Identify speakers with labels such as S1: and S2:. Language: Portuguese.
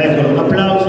S1: Eccolo, un applauso.